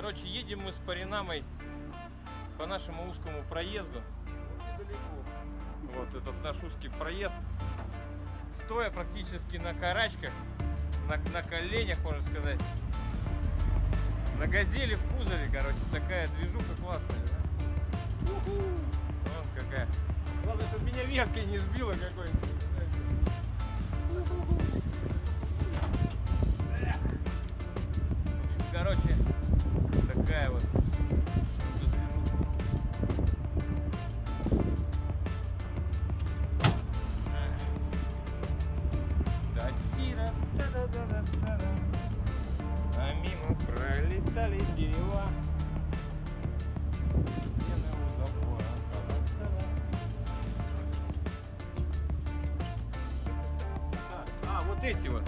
Короче, едем мы с Паринамой по нашему узкому проезду. Недалеко. Вот этот наш узкий проезд. Стоя практически на карачках, на, на коленях, можно сказать. На газели в кузове, короче, такая движуха классная. Да? Вон какая. Главное, чтобы меня веткой не сбило какой-нибудь. Топтались дерева. А, вот эти вот.